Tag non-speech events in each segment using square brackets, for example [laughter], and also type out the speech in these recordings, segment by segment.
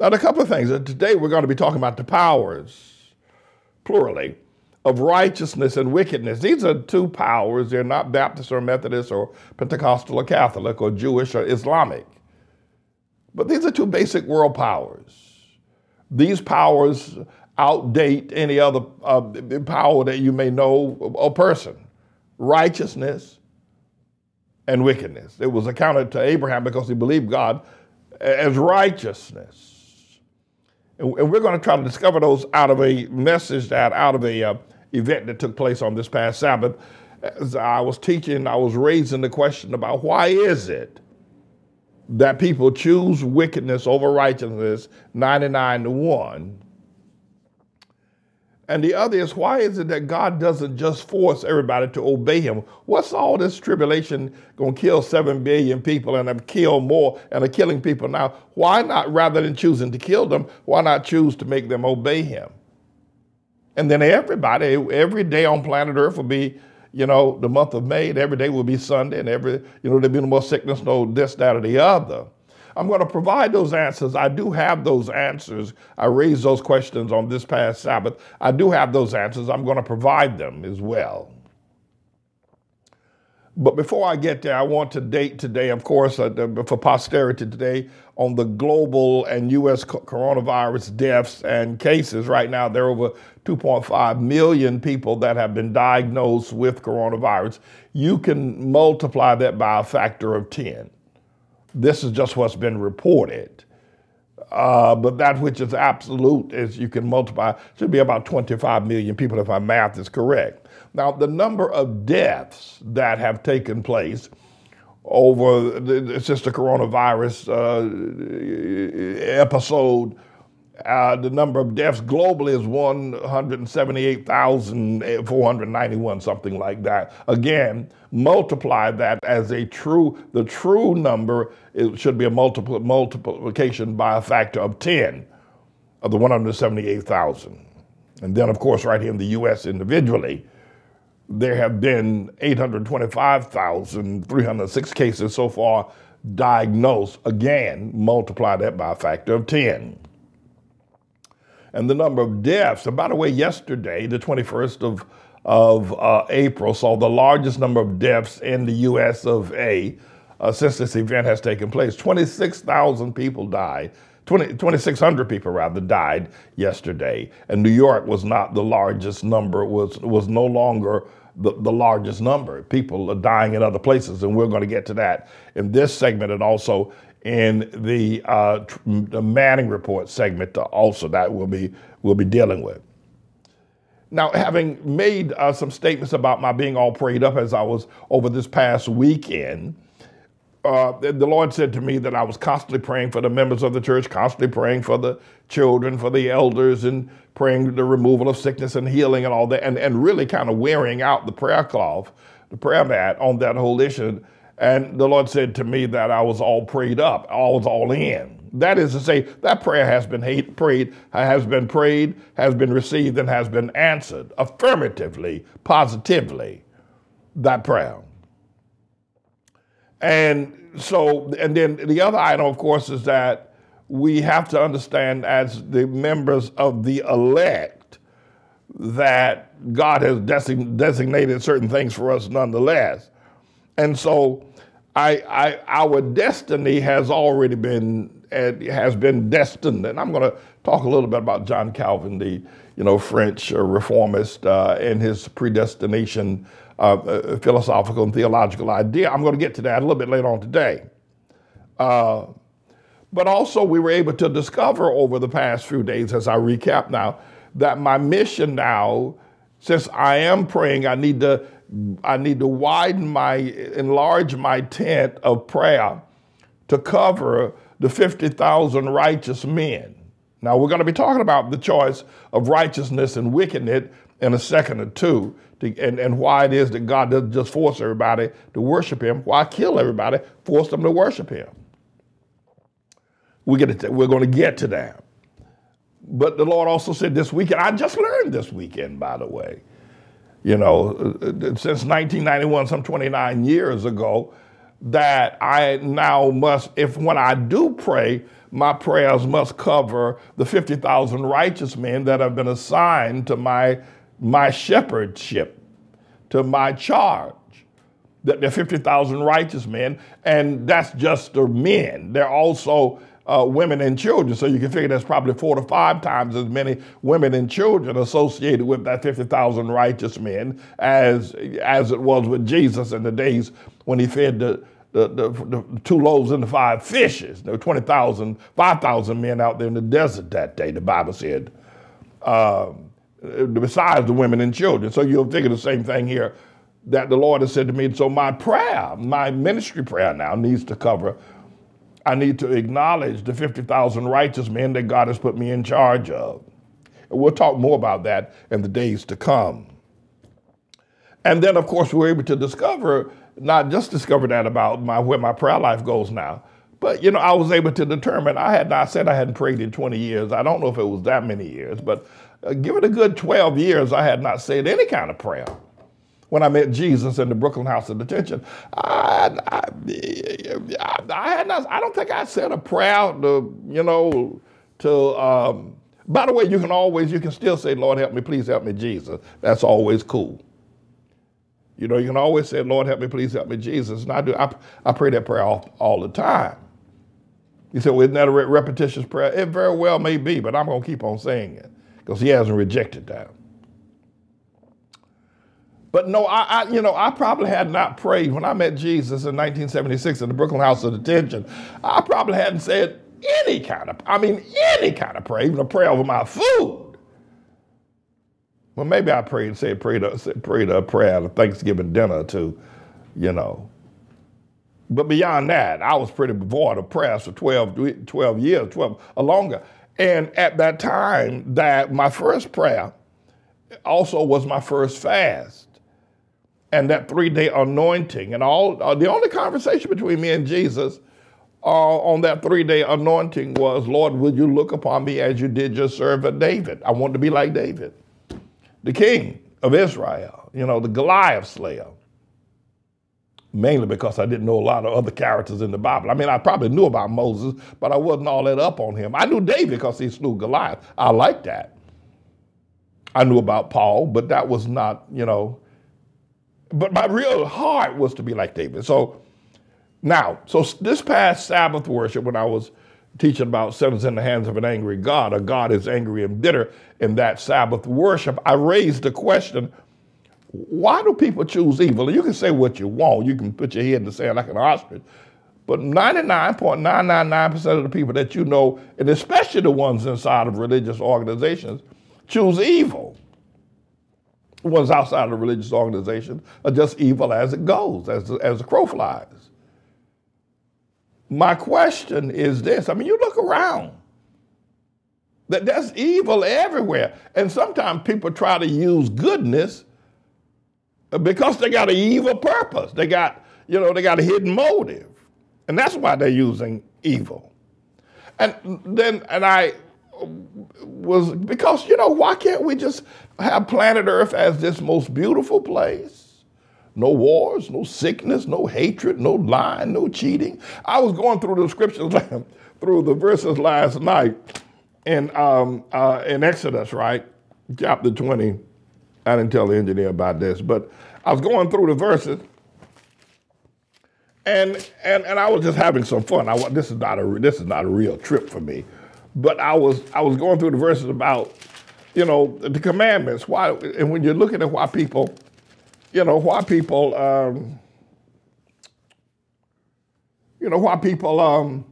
Now, a couple of things. Today we're going to be talking about the powers, plurally, of righteousness and wickedness. These are two powers. They're not Baptist or Methodist or Pentecostal or Catholic or Jewish or Islamic. But these are two basic world powers. These powers outdate any other uh, power that you may know or person. Righteousness and wickedness. It was accounted to Abraham because he believed God as righteousness. And we're going to try to discover those out of a message that, out of a uh, event that took place on this past Sabbath. As I was teaching, I was raising the question about why is it that people choose wickedness over righteousness 99 to 1? And the other is why is it that God doesn't just force everybody to obey him? What's all this tribulation going to kill 7 billion people and have killed more and are killing people now? Why not, rather than choosing to kill them, why not choose to make them obey him? And then everybody, every day on planet Earth will be, you know, the month of May, and every day will be Sunday, and every, you know, there'll be no more sickness, no this, that, or the other. I'm going to provide those answers. I do have those answers. I raised those questions on this past Sabbath. I do have those answers. I'm going to provide them as well. But before I get there, I want to date today, of course, uh, for posterity today, on the global and U.S. coronavirus deaths and cases. Right now, there are over 2.5 million people that have been diagnosed with coronavirus. You can multiply that by a factor of 10. This is just what's been reported. Uh, but that which is absolute is you can multiply, should be about 25 million people if my math is correct. Now, the number of deaths that have taken place over the, since the coronavirus uh, episode, uh, the number of deaths globally is 178,491, something like that. Again, multiply that as a true, the true number it should be a multiple, multiplication by a factor of 10 of the 178,000. And then, of course, right here in the U.S. individually, there have been 825,306 cases so far diagnosed. Again, multiply that by a factor of 10. And the number of deaths, and by the way, yesterday, the 21st of, of uh, April, saw the largest number of deaths in the US of A uh, since this event has taken place. 26,000 people died 20, 2,600 people rather died yesterday, and New York was not the largest number. was was no longer the, the largest number. People are dying in other places, and we're going to get to that in this segment and also in the, uh, the Manning report segment. Also, that we'll be we'll be dealing with. Now, having made uh, some statements about my being all prayed up as I was over this past weekend, uh, the Lord said to me that I was constantly praying for the members of the church, constantly praying for the children, for the elders, and praying the removal of sickness and healing and all that, and, and really kind of wearing out the prayer cloth, the prayer mat on that whole issue. And the Lord said to me that I was all prayed up, I was all in. That is to say, that prayer has been hate, prayed, has been prayed, has been received, and has been answered affirmatively, positively. That prayer. And so, and then the other item, of course, is that we have to understand as the members of the elect that God has designated certain things for us nonetheless. And so I, I, our destiny has already been has been destined. And I'm going to talk a little bit about John Calvin, the you know French reformist, uh, and his predestination uh, philosophical and theological idea. I'm going to get to that a little bit later on today. Uh, but also, we were able to discover over the past few days, as I recap now, that my mission now, since I am praying, I need to I need to widen my enlarge my tent of prayer to cover the 50,000 righteous men. Now, we're going to be talking about the choice of righteousness and wickedness in a second or two to, and, and why it is that God doesn't just force everybody to worship him. Why kill everybody? Force them to worship him. We get to, we're going to get to that. But the Lord also said this weekend, I just learned this weekend, by the way. You know, since 1991, some 29 years ago, that I now must, if when I do pray, my prayers must cover the 50,000 righteous men that have been assigned to my, my shepherdship, to my charge. That they're 50,000 righteous men, and that's just the men. They're also uh, women and children. So you can figure that's probably four to five times as many women and children associated with that 50,000 righteous men as, as it was with Jesus in the days when he fed the, the, the, the two loaves and the five fishes. There were 20,000, 5,000 men out there in the desert that day, the Bible said, um, besides the women and children. So you'll figure the same thing here that the Lord has said to me. So my prayer, my ministry prayer now needs to cover, I need to acknowledge the 50,000 righteous men that God has put me in charge of. And we'll talk more about that in the days to come. And then, of course, we're able to discover not just discover that about my where my prayer life goes now, but you know, I was able to determine. I had not said I hadn't prayed in 20 years. I don't know if it was that many years, but uh, give it a good 12 years, I had not said any kind of prayer. When I met Jesus in the Brooklyn House of Detention, I, I, I, had not. I don't think I said a prayer to you know to. Um, by the way, you can always, you can still say, Lord, help me, please help me, Jesus. That's always cool. You know, you can always say, Lord, help me, please help me, Jesus. And I do, I, I pray that prayer all, all the time. You said, well, isn't that a repetitious prayer? It very well may be, but I'm going to keep on saying it because he hasn't rejected that. But no, I, I, you know, I probably had not prayed when I met Jesus in 1976 in the Brooklyn House of Detention. I probably hadn't said any kind of, I mean, any kind of prayer, even a prayer over my food. Well, maybe I prayed, and said, prayed said, prayed a prayer at a Thanksgiving dinner to, you know. But beyond that, I was pretty void of prayers for 12, 12 years, 12 or longer. And at that time, that my first prayer also was my first fast. And that three-day anointing and all, uh, the only conversation between me and Jesus uh, on that three-day anointing was, Lord, would you look upon me as you did your servant David? I want to be like David the king of Israel, you know, the Goliath slayer. Mainly because I didn't know a lot of other characters in the Bible. I mean, I probably knew about Moses, but I wasn't all that up on him. I knew David because he slew Goliath. I like that. I knew about Paul, but that was not, you know, but my real heart was to be like David. So now, so this past Sabbath worship, when I was teaching about sins in the hands of an angry God, a God is angry and bitter in that Sabbath worship, I raised the question, why do people choose evil? And you can say what you want. You can put your head in the sand like an ostrich. But 99.999% of the people that you know, and especially the ones inside of religious organizations, choose evil. Ones outside of the religious organization are just evil as it goes, as, as the crow flies. My question is this I mean, you look around. That there's evil everywhere. And sometimes people try to use goodness because they got an evil purpose. They got, you know, they got a hidden motive. And that's why they're using evil. And then, and I was, because, you know, why can't we just have planet Earth as this most beautiful place? no wars, no sickness, no hatred, no lying, no cheating. I was going through the scriptures, [laughs] through the verses last night in, um, uh, in Exodus, right? Chapter 20. I didn't tell the engineer about this, but I was going through the verses and, and, and I was just having some fun. I, this, is not a, this is not a real trip for me, but I was, I was going through the verses about, you know, the commandments. Why, and when you're looking at why people you know, why people, um, you know, why people, um,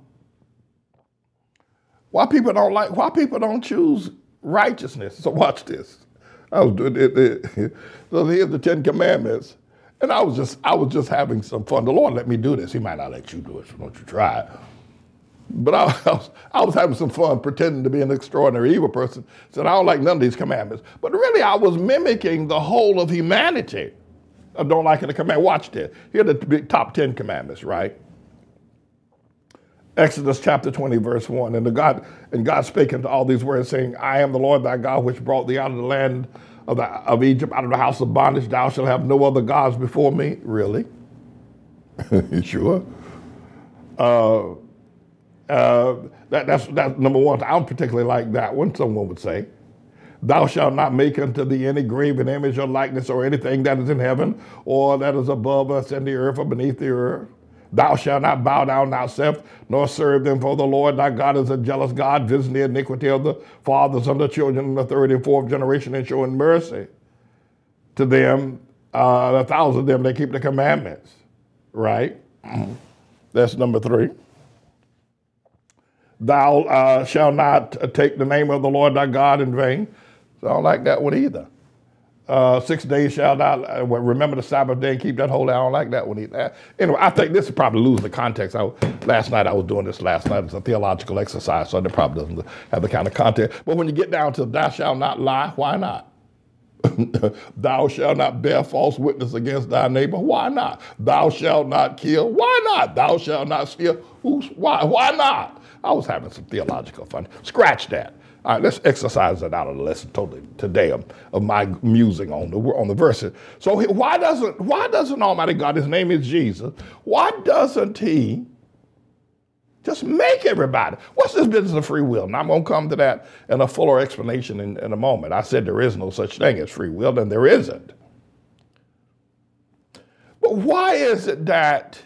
why people don't like, why people don't choose righteousness. So watch this. I was doing it, [laughs] so here's the Ten Commandments. And I was just, I was just having some fun. The Lord let me do this. He might not let you do it, so don't you try it. But [laughs] I, was, I was having some fun pretending to be an extraordinary evil person. Said, I don't like none of these commandments. But really, I was mimicking the whole of humanity I don't like the command. Watch this. Here are the top 10 commandments, right? Exodus chapter 20, verse 1. And the God and God spake unto all these words, saying, I am the Lord thy God, which brought thee out of the land of, the, of Egypt, out of the house of bondage. Thou shalt have no other gods before me. Really? [laughs] sure? Uh, uh, that, that's, number one. I don't particularly like that one, someone would say. Thou shalt not make unto thee any graven image or likeness or anything that is in heaven or that is above us in the earth or beneath the earth. Thou shalt not bow down thyself, nor serve them, for the Lord thy God is a jealous God, visiting the iniquity of the fathers on the children in the third and fourth generation, and showing mercy to them, uh, a thousand of them that keep the commandments. Right? [clears throat] That's number three. Thou uh, shalt not take the name of the Lord thy God in vain. So I don't like that one either. Uh, six days shall not uh, remember the Sabbath day and keep that holy. I don't like that one either. Anyway, I think this is probably lose the context. I, last night I was doing this last night. It's a theological exercise, so it probably doesn't have the kind of context. But when you get down to thou shalt not lie, why not? [laughs] thou shalt not bear false witness against thy neighbor. Why not? Thou shalt not kill. Why not? Thou shalt not steal. Who's, why? Why not? I was having some theological fun. Scratch that. All right, let's exercise that out of the lesson totally today of, of my musing on the on the verses. So why doesn't why doesn't Almighty God, His name is Jesus, why doesn't He just make everybody? What's this business of free will? And I'm going to come to that in a fuller explanation in, in a moment. I said there is no such thing as free will, and there isn't. But why is it that?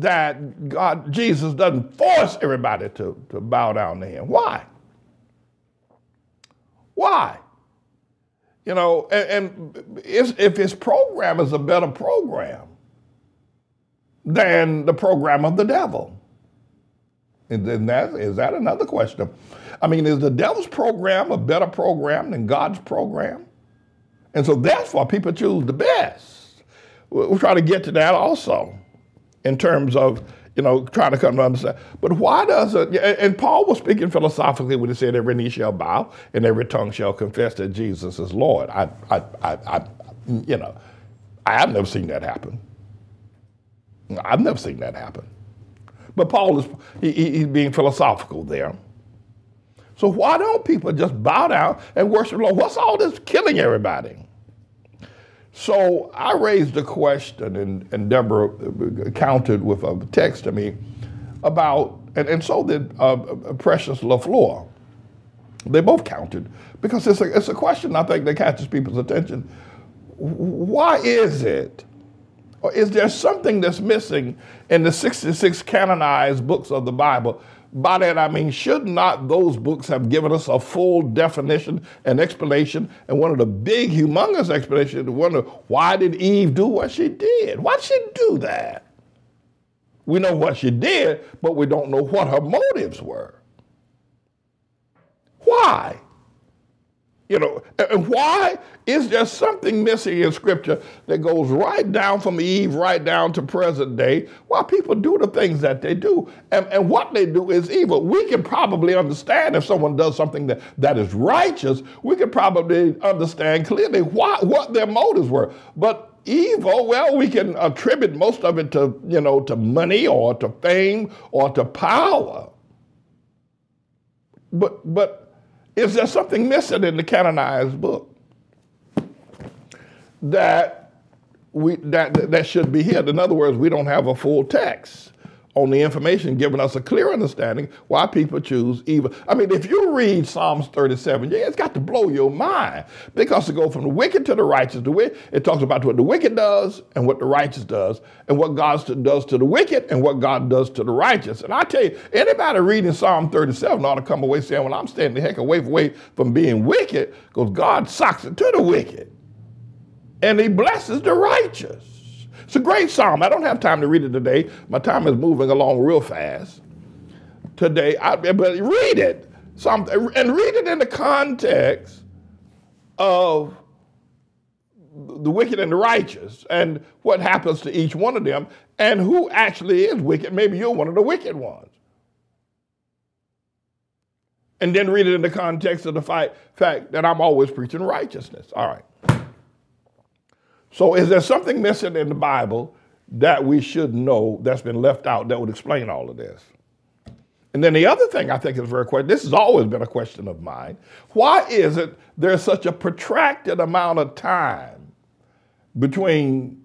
That God, Jesus doesn't force everybody to, to bow down to him. Why? Why? You know, and, and if his program is a better program than the program of the devil, and then that is that another question? I mean, is the devil's program a better program than God's program? And so that's why people choose the best. We'll try to get to that also in terms of you know, trying to come to understand. But why does it, and Paul was speaking philosophically when he said every knee shall bow and every tongue shall confess that Jesus is Lord. I, I, I, I you know, I've never seen that happen. I've never seen that happen. But Paul is, he, he's being philosophical there. So why don't people just bow down and worship the Lord? What's all this killing everybody? So I raised a question, and, and Deborah countered with a text to me about, and, and so did uh, Precious LaFleur. They both counted because it's a, it's a question I think that catches people's attention. Why is it, or is there something that's missing in the 66 canonized books of the Bible by that I mean, should not those books have given us a full definition and explanation? And one of the big, humongous explanations to wonder why did Eve do what she did? Why did she do that? We know what she did, but we don't know what her motives were. Why? You know, and why is there something missing in Scripture that goes right down from Eve right down to present day? Why people do the things that they do, and, and what they do is evil. We can probably understand if someone does something that, that is righteous. We can probably understand clearly why what their motives were. But evil, well, we can attribute most of it to you know to money or to fame or to power. But but is there something missing in the canonized book that we that that should be here? In other words, we don't have a full text on the information giving us a clear understanding why people choose evil. I mean, if you read Psalms 37, yeah, it's got to blow your mind because to go from the wicked to the righteous, the way it talks about what the wicked does and what the righteous does, and what God does to the wicked and what God does to the righteous. And I tell you, anybody reading Psalm 37 ought to come away saying, well, I'm staying the heck away, away from being wicked because God socks it to the wicked and he blesses the righteous. It's a great psalm. I don't have time to read it today. My time is moving along real fast today. I, but read it. Psalm, and read it in the context of the wicked and the righteous and what happens to each one of them and who actually is wicked. Maybe you're one of the wicked ones. And then read it in the context of the fact that I'm always preaching righteousness. All right. So, is there something missing in the Bible that we should know that's been left out that would explain all of this? And then the other thing I think is very question, this has always been a question of mine. Why is it there's such a protracted amount of time between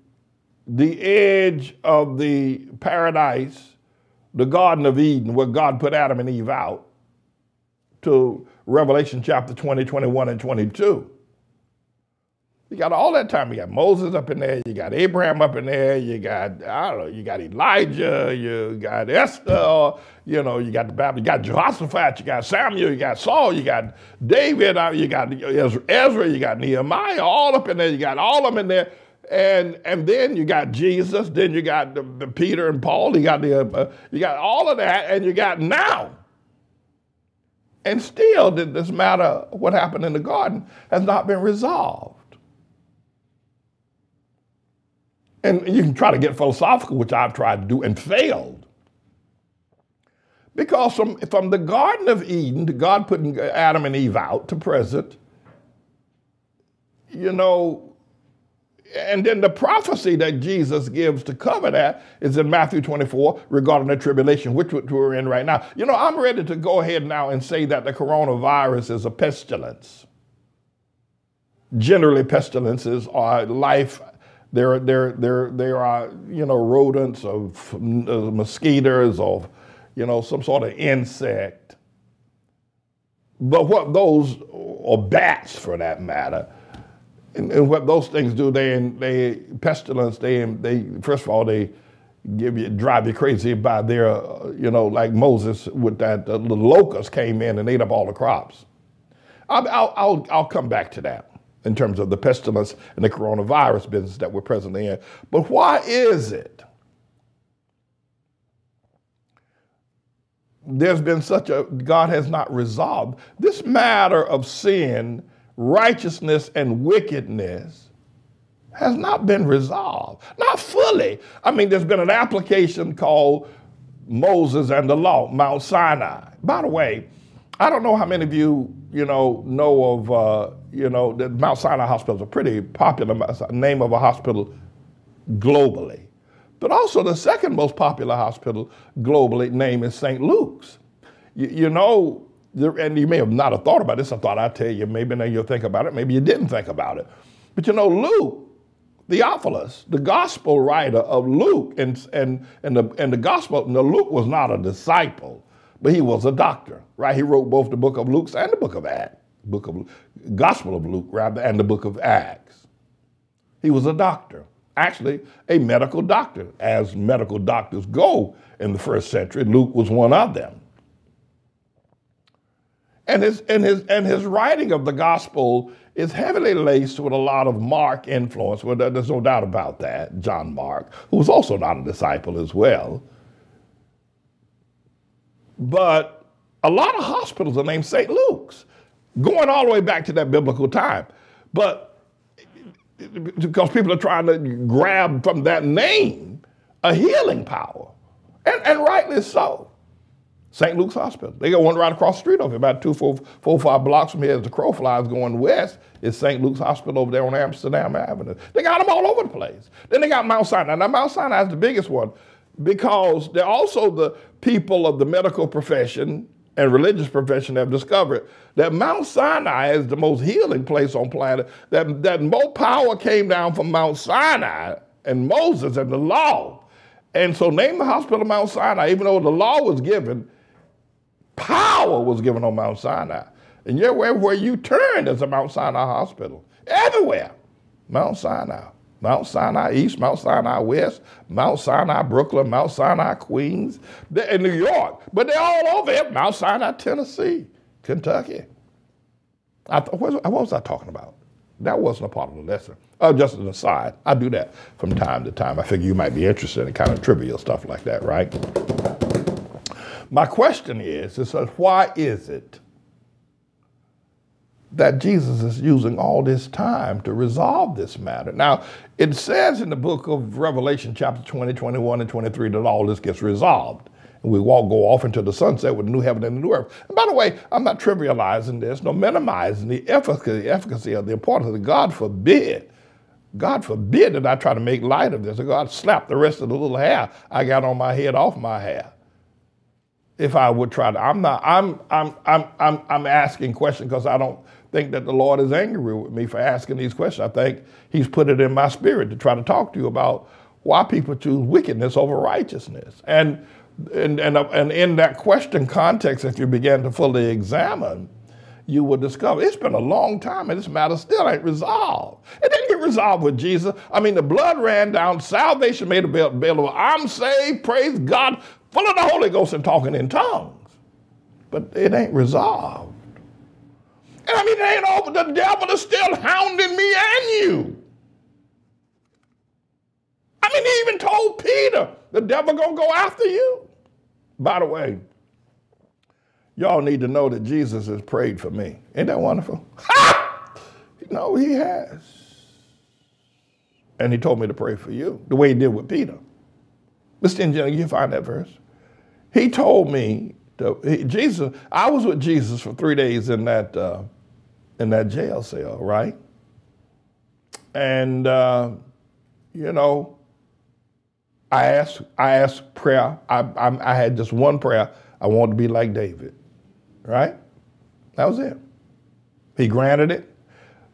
the edge of the paradise, the Garden of Eden, where God put Adam and Eve out, to Revelation chapter 20, 21, and 22. You got all that time. You got Moses up in there. You got Abraham up in there. You got I don't know. You got Elijah. You got Esther. You know. You got the Bible. You got Jehoshaphat. You got Samuel. You got Saul. You got David. Uh, you got Ezra. You got Nehemiah. All up in there. You got all of them in there. And and then you got Jesus. Then you got the, the Peter and Paul. You got the uh, you got all of that, and you got now. And still, this matter, what happened in the garden, has not been resolved. And you can try to get philosophical, which I've tried to do and failed. Because from, from the Garden of Eden, to God putting Adam and Eve out to present, you know, and then the prophecy that Jesus gives to cover that is in Matthew 24 regarding the tribulation, which we're in right now. You know, I'm ready to go ahead now and say that the coronavirus is a pestilence. Generally, pestilences are life there, there, there, there are, you know, rodents of uh, mosquitoes or, you know, some sort of insect. But what those, or bats for that matter, and, and what those things do, they, they pestilence, they, they, first of all, they give you, drive you crazy by their, uh, you know, like Moses with that, uh, the locusts came in and ate up all the crops. I'll, I'll, I'll come back to that in terms of the pestilence and the coronavirus business that we're presently in. But why is it there's been such a, God has not resolved this matter of sin, righteousness, and wickedness has not been resolved. Not fully. I mean, there's been an application called Moses and the Law, Mount Sinai. By the way, I don't know how many of you, you know, know of, uh, you know, the Mount Sinai Hospital is a pretty popular name of a hospital globally. But also the second most popular hospital globally name is St. Luke's. You, you know, and you may have not have thought about this. I thought I'd tell you. Maybe now you'll think about it. Maybe you didn't think about it. But you know, Luke, Theophilus, the gospel writer of Luke, and, and, and, the, and the gospel, now Luke was not a disciple but he was a doctor, right? He wrote both the book of Luke and the book of Acts, book of Gospel of Luke, rather, and the book of Acts. He was a doctor, actually a medical doctor, as medical doctors go in the first century. Luke was one of them. And his, and, his, and his writing of the gospel is heavily laced with a lot of Mark influence. Well, there's no doubt about that. John Mark, who was also not a disciple as well. But a lot of hospitals are named St. Luke's, going all the way back to that biblical time. But because people are trying to grab from that name a healing power, and, and rightly so. St. Luke's Hospital. They got one right across the street of it, about two, four, four, five blocks from here as the crow flies going west is St. Luke's Hospital over there on Amsterdam Avenue. They got them all over the place. Then they got Mount Sinai. Now, Mount Sinai is the biggest one because they're also the people of the medical profession and religious profession have discovered that Mount Sinai is the most healing place on planet, that, that more power came down from Mount Sinai and Moses and the law. And so name the hospital Mount Sinai, even though the law was given, power was given on Mount Sinai. And yet where you turn, there's a Mount Sinai hospital. Everywhere. Mount Sinai. Mount Sinai East, Mount Sinai West, Mount Sinai Brooklyn, Mount Sinai Queens, in New York, but they're all over here. Mount Sinai, Tennessee, Kentucky. I th- what, was I talking about? That wasn't a part of the lesson. Oh, just an aside. I do that from time to time. I figure you might be interested in kind of trivial stuff like that, right? My question is, is why is it that Jesus is using all this time to resolve this matter. Now, it says in the book of Revelation, chapter 20, 21, and 23, that all this gets resolved. And we all go off into the sunset with the new heaven and the new earth. And by the way, I'm not trivializing this, nor minimizing the efficacy, the efficacy of the importance of. God forbid, God forbid that I try to make light of this. Or God slap the rest of the little hair I got on my head off my hair if I would try to. I'm not, I'm, I'm, I'm, I'm, I'm asking questions because I don't think that the Lord is angry with me for asking these questions. I think He's put it in my spirit to try to talk to you about why people choose wickedness over righteousness. And, and, and, uh, and in that question context, if you begin to fully examine, you will discover it's been a long time and this matter still ain't resolved. It didn't get resolved with Jesus. I mean, the blood ran down, salvation made available. I'm saved, praise God, full of the Holy Ghost and talking in tongues. But it ain't resolved. And I mean, ain't over. The devil is still hounding me and you. I mean, he even told Peter, the devil gonna go after you. By the way, y'all need to know that Jesus has prayed for me. Ain't that wonderful? Ha! No, he has. And he told me to pray for you, the way he did with Peter. Mr. Engineer, you find that verse. He told me, to, he, Jesus, I was with Jesus for three days in that, uh, in that jail cell, right? And, uh, you know, I asked, I asked prayer. I, I, I had just one prayer. I wanted to be like David, right? That was it. He granted it.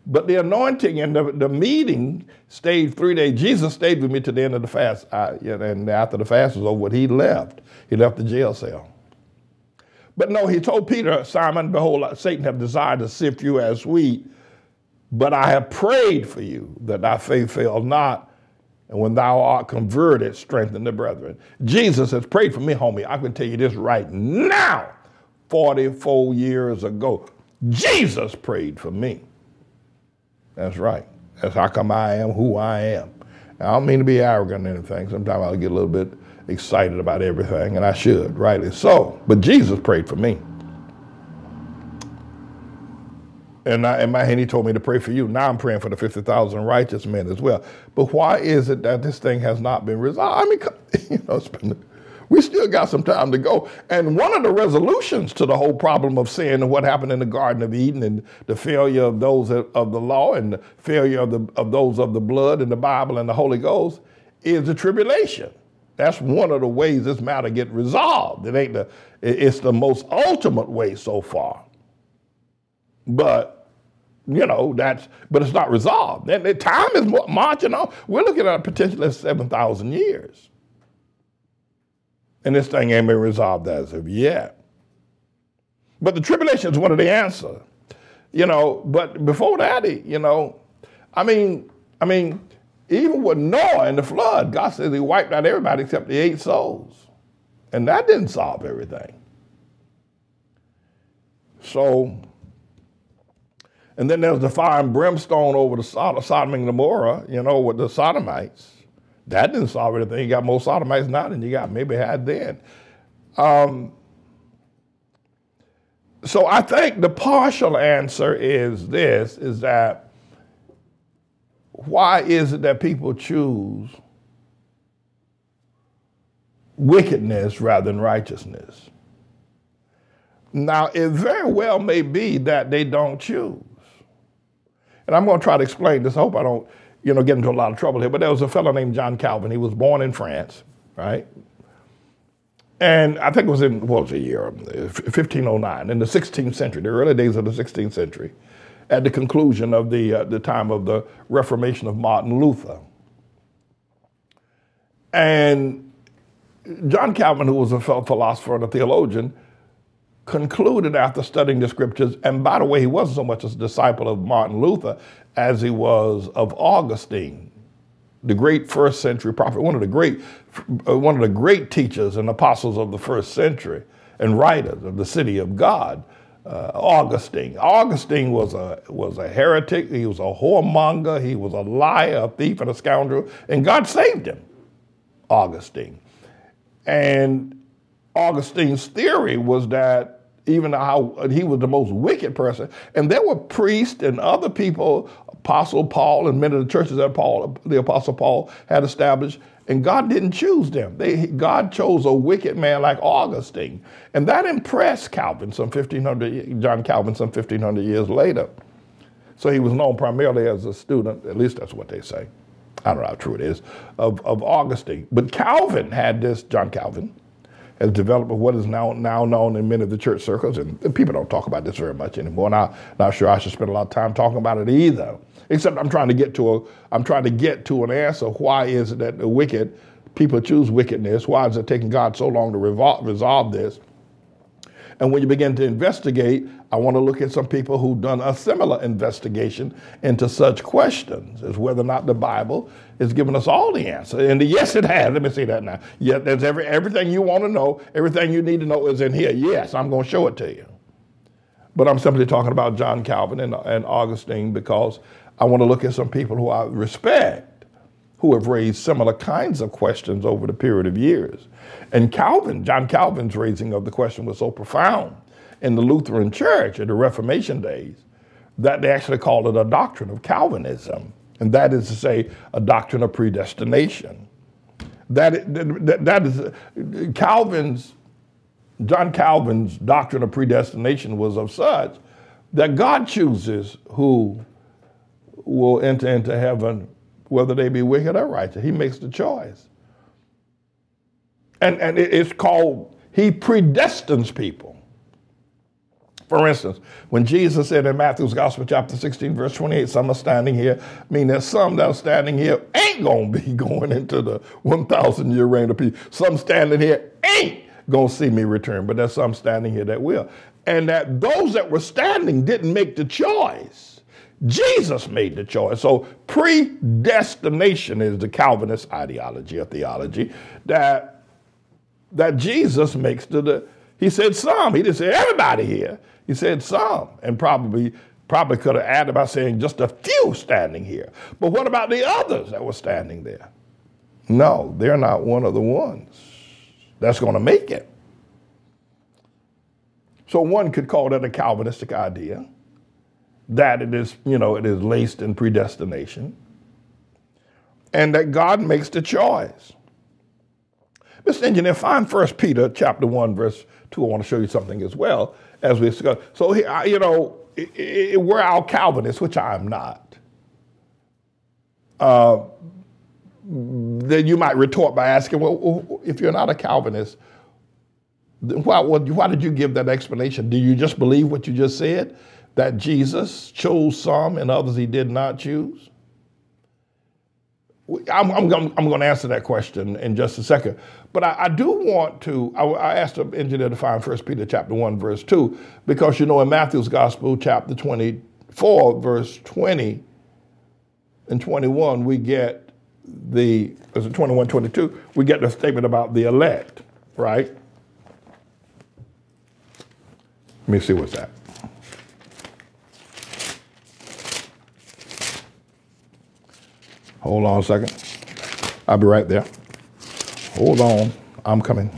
But the anointing and the, the meeting stayed three days. Jesus stayed with me to the end of the fast. I, and after the fast was over, he left. He left the jail cell. But no, he told Peter, Simon, behold, Satan have desired to sift you as wheat, but I have prayed for you that thy faith fail not. And when thou art converted, strengthen the brethren. Jesus has prayed for me, homie. I can tell you this right now, 44 years ago. Jesus prayed for me. That's right. That's how come I am who I am. I don't mean to be arrogant or anything. Sometimes I'll get a little bit excited about everything, and I should, rightly so. But Jesus prayed for me. And I, in my hand, he told me to pray for you. Now I'm praying for the 50,000 righteous men as well. But why is it that this thing has not been resolved? I mean, [laughs] you know, been, we still got some time to go. And one of the resolutions to the whole problem of sin and what happened in the Garden of Eden and the failure of those of the law and the failure of, the, of those of the blood and the Bible and the Holy Ghost is the tribulation. That's one of the ways this matter get resolved. It ain't the, it's the most ultimate way so far. But you know, that's, but it's not resolved. And the time is marching on. We're looking at a potential 7,000 years. And this thing ain't been resolved as of yet. But the tribulation is one of the answers. You know, but before that, you know, I mean, I mean, even with Noah and the flood, God says he wiped out everybody except the eight souls. And that didn't solve everything. So and then there's the fire and brimstone over the Sodom, Sodom and Gomorrah, you know, with the Sodomites. That didn't solve anything. You got more Sodomites now than you got maybe had then. Um, so I think the partial answer is this, is that why is it that people choose wickedness rather than righteousness? Now, it very well may be that they don't choose. And I'm going to try to explain this. I hope I don't, you know, get into a lot of trouble here. But there was a fellow named John Calvin. He was born in France, right? And I think it was in, what was the year? 1509, in the 16th century, the early days of the 16th century, at the conclusion of the, uh, the time of the Reformation of Martin Luther. And John Calvin, who was a philosopher and a theologian, concluded after studying the scriptures, and by the way, he wasn't so much a disciple of Martin Luther as he was of Augustine, the great first century prophet, one of the great, uh, one of the great teachers and apostles of the first century and writers of the city of God. Uh, Augustine. Augustine was a was a heretic. He was a whoremonger. He was a liar, a thief, and a scoundrel. And God saved him. Augustine. And Augustine's theory was that even how he was the most wicked person. And there were priests and other people, Apostle Paul and many of the churches that Paul, the Apostle Paul had established, and God didn't choose them. They, God chose a wicked man like Augustine. And that impressed Calvin some 1500, John Calvin some 1500 years later. So he was known primarily as a student, at least that's what they say. I don't know how true it is, of, of Augustine. But Calvin had this, John Calvin, has developed of what is now now known in many of the church circles, and, people don't talk about this very much anymore. And I'm not sure I should spend a lot of time talking about it either. Except I'm trying to get to a I'm trying to get to an answer. Why is it that the wicked people choose wickedness? Why is it taking God so long to resolve this? And when you begin to investigate, I want to look at some people who've done a similar investigation into such questions as whether or not the Bible has given us all the answer. And yes, it has. Let me say that now. Yeah, there's every, everything you want to know, everything you need to know is in here. Yes, I'm going to show it to you. But I'm simply talking about John Calvin and, and Augustine because I want to look at some people who I respect who have raised similar kinds of questions over the period of years. And Calvin, John Calvin's raising of the question was so profound in the Lutheran Church in the Reformation days that they actually called it a doctrine of Calvinism. And that is to say, a doctrine of predestination. That, that, that is Calvin's, John Calvin's doctrine of predestination was of such that God chooses who will enter into heaven, whether they be wicked or righteous. He makes the choice. And, and it's called, he predestines people. For instance, when Jesus said in Matthew's Gospel, chapter 16, verse 28, some are standing here, I mean, there's some that are standing here ain't going to be [laughs] going into the 1,000 year reign of peace. Some standing here ain't going to see me return, but there's some standing here that will. And that those that were standing didn't make the choice. Jesus made the choice. So predestination is the Calvinist ideology or theology that, that Jesus makes to the, he said some. He didn't say everybody here. He said some, and probably probably could have added by saying just a few standing here. But what about the others that were standing there? No, they're not one of the ones that's going to make it. So one could call that a Calvinistic idea that it is, you know, it is laced in predestination, and that God makes the choice. Mr. Engineer, find First Peter chapter 1, verse 2. I want to show you something as well as we discuss. So, you know, we're all Calvinists, which I'm not. Uh, then you might retort by asking, well, if you're not a Calvinist, why, why did you give that explanation? Do you just believe what you just said? That Jesus chose some and others he did not choose? I'm, I'm, I'm going to answer that question in just a second. But I, I do want to, I, I, asked the engineer to find 1 Peter chapter 1, verse 2, because you know in Matthew's gospel, chapter 24, verse 20 and 21, we get the, is it 21, 22, we get the statement about the elect, right? Let me see what's that. Hold on a second. I'll be right there. Hold on. I'm coming.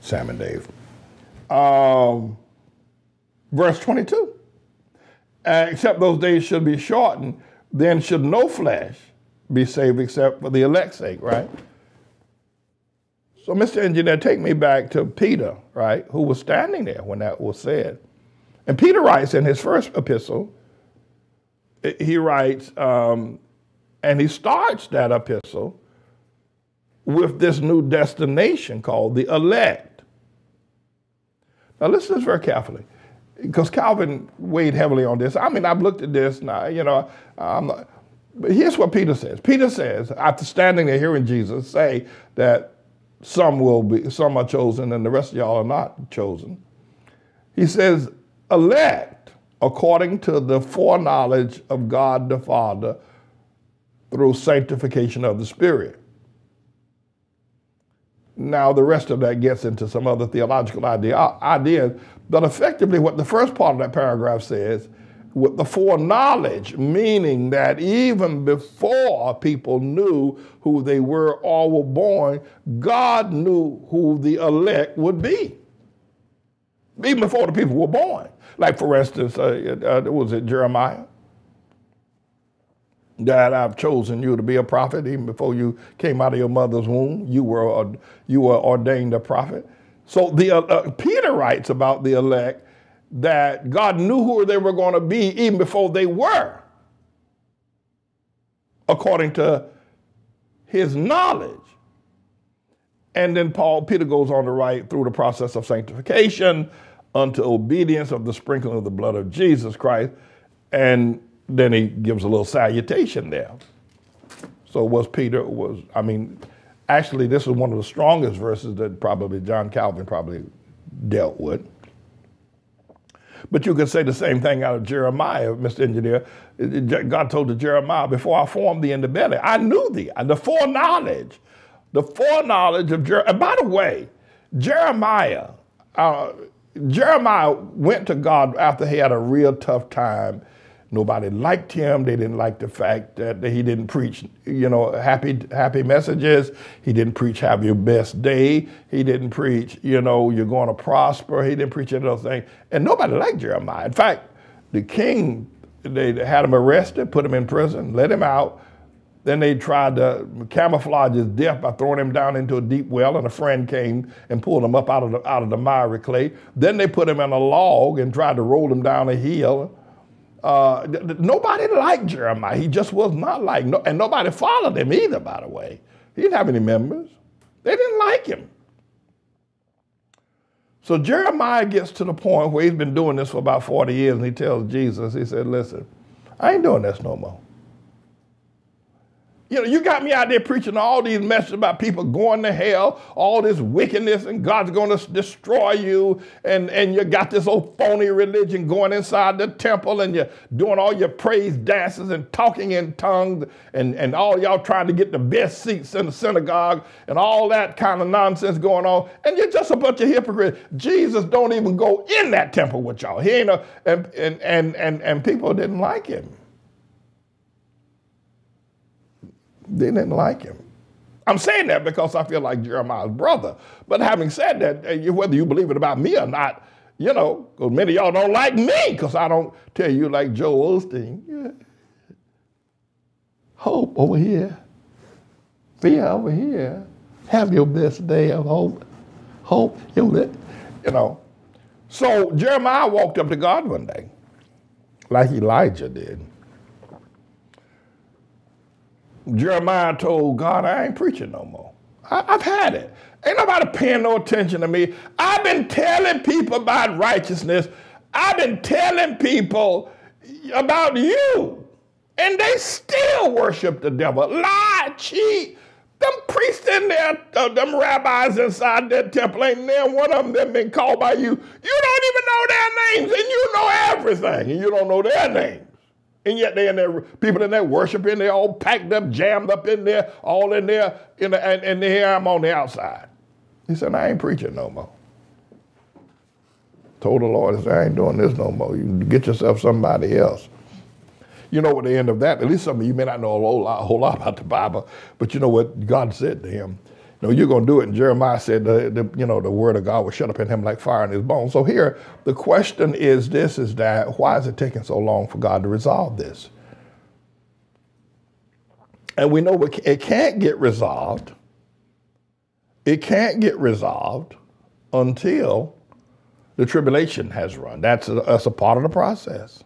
Sam and Dave. Um, verse 22. Uh, except those days should be shortened, then should no flesh be saved except for the elect's sake, right? So, Mr. Engineer, take me back to Peter, right, who was standing there when that was said. And Peter writes in his first epistle, he writes, um, and he starts that epistle with this new destination called the elect. Now, listen to this very carefully, because Calvin weighed heavily on this. I mean, I've looked at this now, you know, not, but here's what Peter says. Peter says, after standing there hearing Jesus say that some will be, some are chosen and the rest of y'all are not chosen, he says, elect according to the foreknowledge of God the Father through sanctification of the Spirit. Now, the rest of that gets into some other theological idea, ideas, but effectively, what the first part of that paragraph says, with the foreknowledge, meaning that even before people knew who they were or were born, God knew who the elect would be. Even before the people were born. Like, for instance, uh, uh, was it Jeremiah? That I've chosen you to be a prophet even before you came out of your mother's womb. You were, uh, you were ordained a prophet. So the, uh, uh, Peter writes about the elect that God knew who they were going to be even before they were, according to his knowledge. And then Paul, Peter goes on to write through the process of sanctification unto obedience of the sprinkling of the blood of Jesus Christ. And then he gives a little salutation there. So was Peter was I mean, actually this is one of the strongest verses that probably John Calvin probably dealt with. But you could say the same thing out of Jeremiah, Mr. Engineer. God told to Jeremiah, before I formed thee in the belly, I knew thee, the foreknowledge, the foreknowledge of Jeremiah. And by the way, Jeremiah, uh, Jeremiah went to God after he had a real tough time Nobody liked him. They didn't like the fact that he didn't preach, you know, happy happy messages. He didn't preach have your best day. He didn't preach, you know, you're going to prosper. He didn't preach any of those things. And nobody liked Jeremiah. In fact, the king, they had him arrested, put him in prison, let him out. Then they tried to camouflage his death by throwing him down into a deep well, and a friend came and pulled him up out of the, out of the miry clay. Then they put him in a log and tried to roll him down a hill uh, nobody liked Jeremiah. He just was not like, no, and nobody followed him either, by the way. He didn't have any members. They didn't like him. So Jeremiah gets to the point where he's been doing this for about 40 years, and he tells Jesus, he said, listen, I ain't doing this no more. You know, you got me out there preaching all these messages about people going to hell, all this wickedness, and God's going to destroy you. And, and you got this old phony religion going inside the temple, and you're doing all your praise dances and talking in tongues, and, and all y'all trying to get the best seats in the synagogue, and all that kind of nonsense going on. And you're just a bunch of hypocrites. Jesus don't even go in that temple with y'all. He ain't a, and, and, and, and, and people didn't like him. They didn't like him. I'm saying that because I feel like Jeremiah's brother. But having said that, eh, whether you believe it about me or not, you know, because many y'all don't like me because I don't tell you like Joel Osteen. Yeah. Hope over here. Fear over here. Have your best day of hope. Hope, you know. So Jeremiah walked up to God one day, like Elijah did. Jeremiah told God, I ain't preaching no more. I, have had it. Ain't nobody paying no attention to me. I've been telling people about righteousness. I've been telling people about you. And they still worship the devil. Lie, cheat. Them priests in there, uh, them rabbis inside that temple, ain't there one of them been called by you. You don't even know their names, and you know everything, and you don't know their names. And yet they in there, people in there worshiping, they all packed up, jammed up in there, all in there, in the, and, and here I'm on the outside. He said, I ain't preaching no more. Told the Lord, I said, I ain't doing this no more. You get yourself somebody else. You know what the end of that, at least some of you may not know a whole lot, a whole lot about the Bible, but you know what God said to him. No, you're going to do it. And Jeremiah said, the, the, you know, the word of God will shut up in him like fire in his bones. So here, the question is this, is that why is it taking so long for God to resolve this? And we know it can't get resolved. It can't get resolved until the tribulation has run. That's a, that's a part of the process.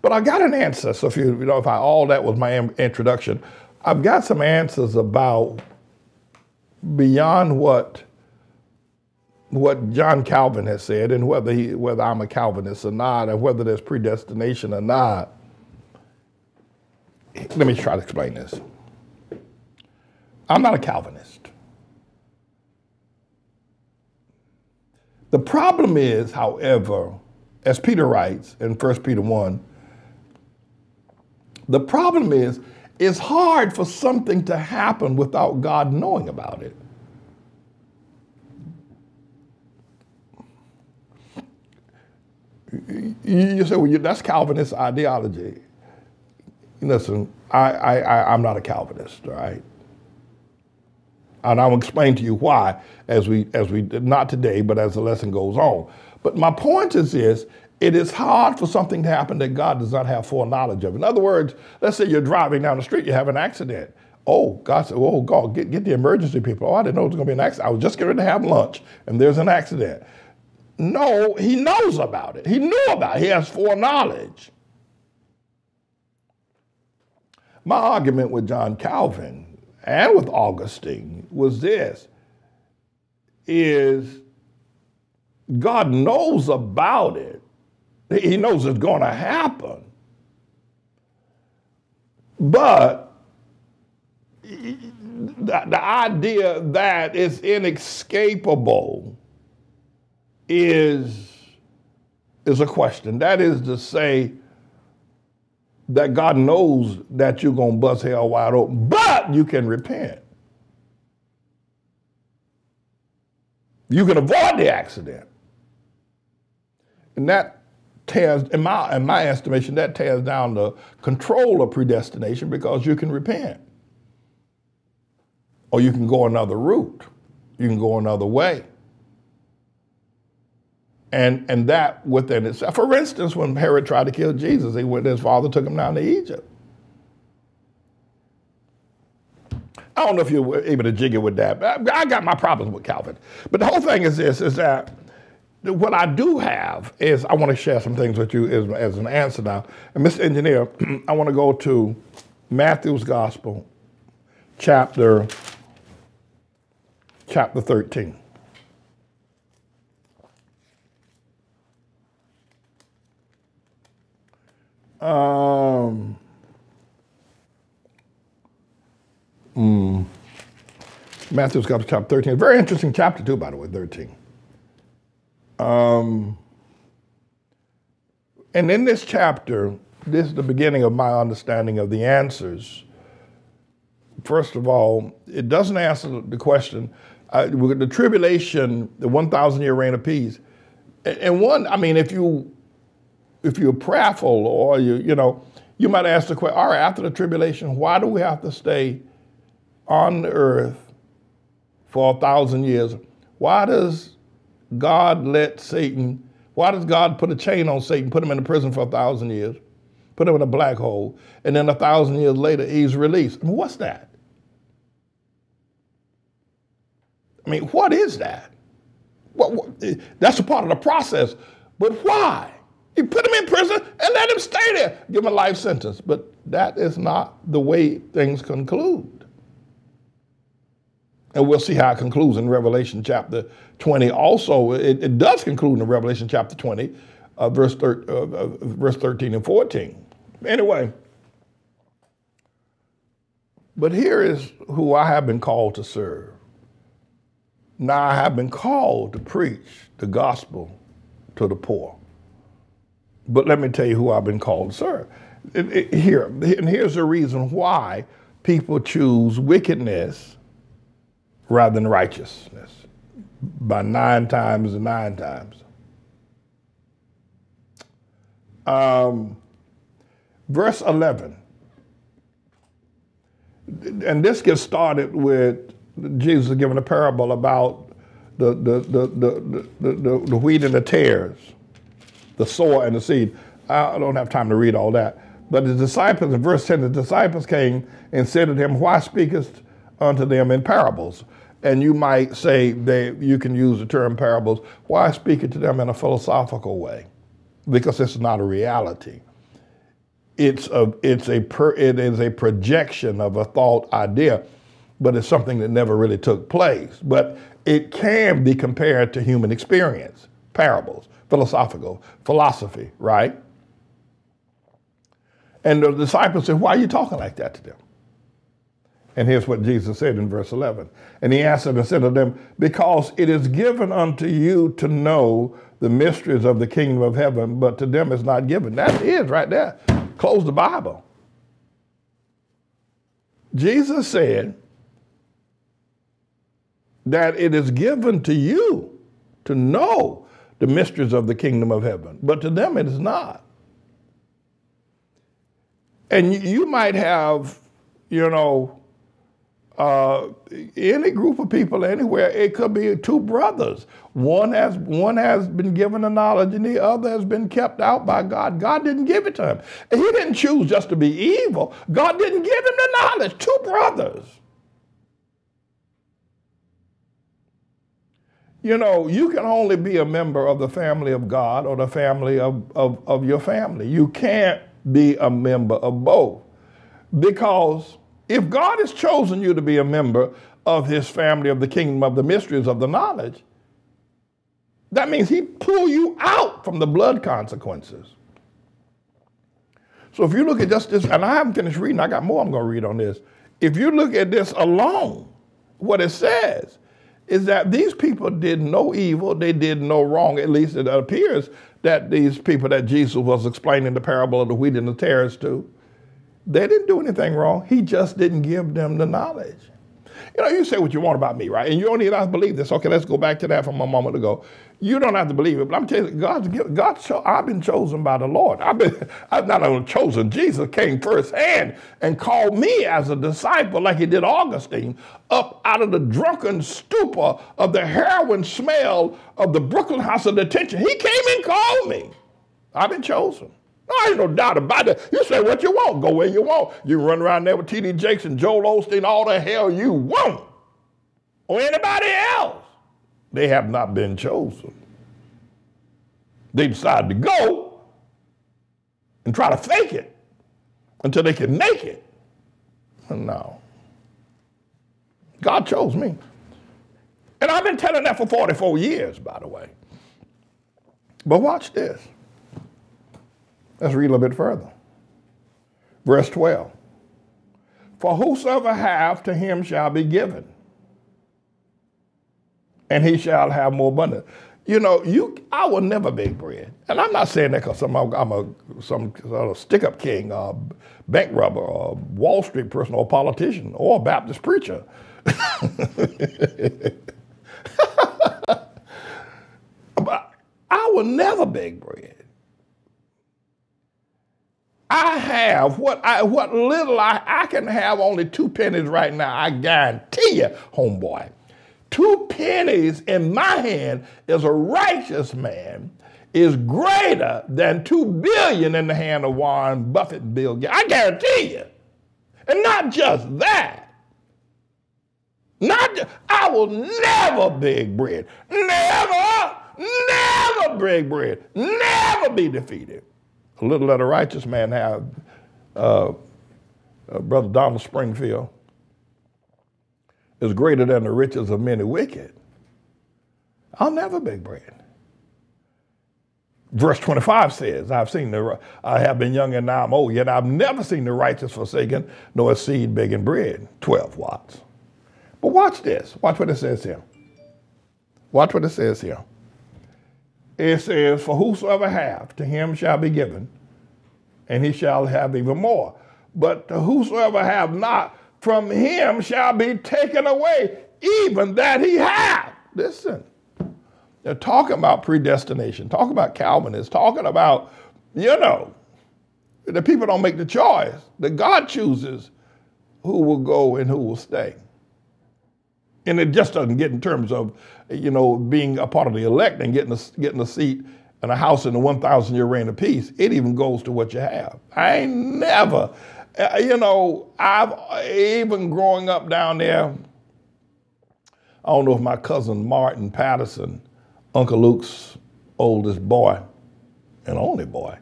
But I got an answer. So if you, you know, if I, all that was my introduction, I've got some answers about beyond what what John Calvin has said, and whether he whether I'm a Calvinist or not, and whether there's predestination or not. Let me try to explain this. I'm not a Calvinist. The problem is, however, as Peter writes in 1 Peter 1, the problem is it's hard for something to happen without God knowing about it. You say, well, that's Calvinist ideology. Listen, I, I, I, I'm not a Calvinist, right? And I'll explain to you why as we, as we, not today, but as the lesson goes on. But my point is this, it is hard for something to happen that God does not have foreknowledge of. In other words, let's say you're driving down the street, you have an accident. Oh, God said, oh, God, get, get the emergency people. Oh, I didn't know it was going to be an accident. I was just getting to have lunch, and there's an accident. No, he knows about it. He knew about it. He has foreknowledge. My argument with John Calvin and with Augustine was this is God knows about it. He knows it's going to happen. But the, the idea that it's inescapable is, is a question. That is to say, that God knows that you're going to bust hell wide open, but you can repent. You can avoid the accident. And that tears, in my, in my estimation, that tears down the control of predestination because you can repent. Or you can go another route. You can go another way. And, and that within itself. For instance, when Herod tried to kill Jesus, he went, his father took him down to Egypt. I don't know if you were able to jiggle with that. but I got my problems with Calvin. But the whole thing is this, is that what I do have is I want to share some things with you as, as an answer now. And Mr. Engineer, [clears throat] I want to go to Matthew's Gospel, chapter, chapter 13. Um, mm, Matthew's Gospel, chapter 13. Very interesting chapter, too, by the way, 13. Um, and in this chapter, this is the beginning of my understanding of the answers. First of all, it doesn't answer the question. Uh, the tribulation, the 1,000 year reign of peace. And one, I mean, if you if you're prayerful or you, you know, you might ask the question, all right, after the tribulation, why do we have to stay on the earth for a thousand years? Why does God let Satan, why does God put a chain on Satan, put him in a prison for a thousand years, put him in a black hole, and then a thousand years later he's released? I mean, what's that? I mean, what is that? What, what, that's a part of the process, but why? You put him in prison and let him stay there. Give him a life sentence. But that is not the way things conclude. And we'll see how it concludes in Revelation chapter 20. Also, it, it does conclude in Revelation chapter 20, uh, verse, thir- uh, uh, verse 13 and 14. Anyway, but here is who I have been called to serve. Now I have been called to preach the gospel to the poor. But let me tell you who I've been called to serve. It, it, here, and here's the reason why people choose wickedness rather than righteousness by nine times and nine times. Um, verse 11. And this gets started with Jesus giving a parable about the, the, the, the, the, the, the wheat and the tares the sower and the seed. I don't have time to read all that. But the disciples, in verse 10, the disciples came and said to him, Why speakest unto them in parables? And you might say they, you can use the term parables. Why speak it to them in a philosophical way? Because it's not a reality. It's a, it's a per, it is a projection of a thought idea, but it's something that never really took place. But it can be compared to human experience, parables philosophical, philosophy, right? And the disciples said, Why are you talking like that to them? And here's what Jesus said in verse 11. And he answered and said to them, Because it is given unto you to know the mysteries of the kingdom of heaven, but to them it's not given. That is right there. Close the Bible. Jesus said that it is given to you to know the mysteries of the kingdom of heaven. But to them it is not. And you might have, you know, uh, any group of people anywhere, it could be two brothers. One has one has been given the knowledge, and the other has been kept out by God. God didn't give it to him. He didn't choose just to be evil. God didn't give him the knowledge. Two brothers. You know, you can only be a member of the family of God or the family of, of, of your family. You can't be a member of both. Because if God has chosen you to be a member of his family of the kingdom of the mysteries of the knowledge, that means he pulled you out from the blood consequences. So if you look at just this, and I haven't finished reading, I got more I'm going to read on this. If you look at this alone, what it says is that these people did no evil, they did no wrong. At least it appears that these people that Jesus was explaining the parable of the wheat and the tares to, they didn't do anything wrong. He just didn't give them the knowledge. You know, you say what you want about me, right? And you don't even have to believe this. Okay, let's go back to that from a moment ago. You don't have to believe it, but I'm telling you, God's, God's I've been chosen by the Lord. I've been, [laughs] I've not only chosen, Jesus came firsthand and called me as a disciple, like he did Augustine, up out of the drunken stupor of the heroin smell of the Brooklyn House of Detention. He came and called me. I've been chosen. I ain't no doubt about it. You say what you want, go where you want. You run around there with T.D. Jakes and Joel Osteen, all the hell you want. Or anybody else. They have not been chosen. They decide to go and try to fake it until they can make it. No. God chose me. And I've been telling that for 44 years, by the way. But watch this. Let's read a little bit further. Verse 12. For whosoever hath, to him shall be given, and he shall have more abundance. You know, you I will never bake bread, and I'm not saying that because I'm, I'm a some sort of stick-up king, or bank robber, or Wall Street person, or politician, or a Baptist preacher. [laughs] but I will never bake bread. I have what I what little I, I can have only two pennies right now. I guarantee you, homeboy. Two pennies in my hand as a righteous man is greater than two billion in the hand of Warren Buffett Bill Gates. I guarantee you. And not just that. Not I will never beg bread. Never, never beg bread. Never be defeated little that a righteous man have, uh, uh, Brother Donald Springfield, is greater than the riches of many wicked. I'll never beg bread. Verse 25 says, I've seen the, I have been young and now I'm old, yet I've never seen the righteous forsaken, nor a seed begging bread. 12 watts. But watch this. Watch what it says here. Watch what it says here it says, For whosoever hath, to him shall be given, and he shall have even more. But to whosoever have not, from him shall be taken away, even that he hath. Listen, they're talking about predestination, talking about Calvinists, talking about, you know, the people don't make the choice. That God chooses who will go and who will stay. And it just doesn't get in terms of, you know, being a part of the elect and getting a, getting a seat and a house in the 1,000 year reign of peace. It even goes to what you have. I ain't never, uh, you know, I've even growing up down there, I don't know if my cousin Martin Patterson, Uncle Luke's oldest boy and only boy,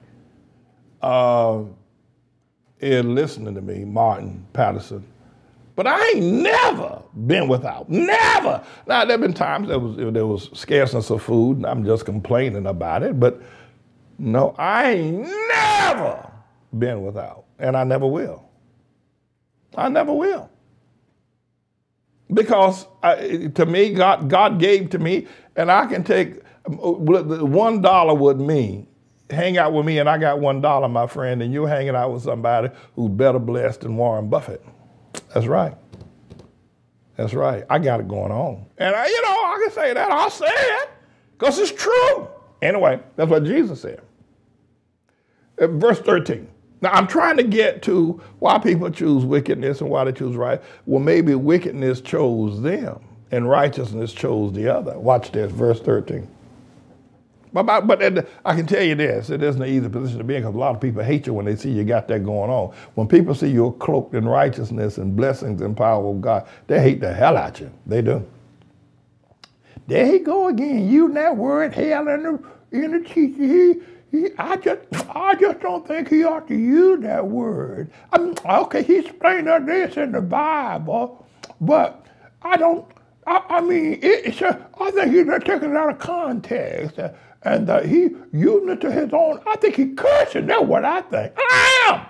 uh, is listening to me, Martin Patterson but I ain't never been without. Never. Now there have been times there was there was scarceness of food, and I'm just complaining about it. But no, I ain't never been without, and I never will. I never will. Because I, to me, God God gave to me, and I can take um, uh, one dollar with me hang out with me and I got one dollar, my friend, and you're hanging out with somebody who's better blessed than Warren Buffett. That's right. That's right. I got it going on. And I, you know, I can say that. I'll say it because it's true. Anyway, that's what Jesus said. Uh, verse 13. Now, I'm trying to get to why people choose wickedness and why they choose right. Well, maybe wickedness chose them and righteousness chose the other. Watch this, verse 13. But, but I can tell you this, it isn't an easy position to be in because a lot of people hate you when they see you got that going on. When people see you're cloaked in righteousness and blessings and power of God, they hate the hell out you. They do. There he go again, using that word hell in the, in the teacher. He, I just, I just don't think he ought to use that word. I mean, okay, he explained this in the Bible, but I don't, I, I mean, it, I think he's taking it out of context. And he using it to his own. I think he cursing. That's what I think. I am.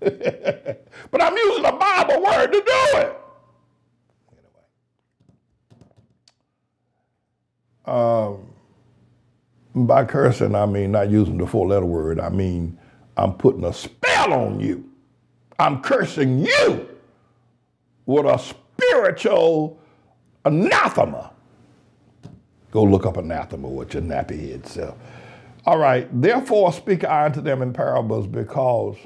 [laughs] but I'm using a Bible word to do it. Um, by cursing, I mean not using the four letter word. I mean, I'm putting a spell on you. I'm cursing you with a spiritual anathema. Go look up anathema with your nappy head self. All right, therefore speak I unto them in parables because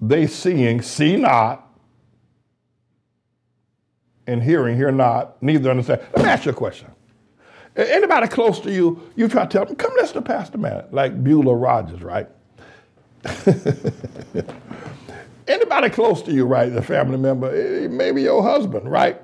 they seeing see not, and hearing hear not, neither understand. Let me ask you a question. Anybody close to you, you try to tell them, come listen to Pastor Man, like Beulah Rogers, right? [laughs] Anybody close to you, right, a family member, eh, maybe your husband, right?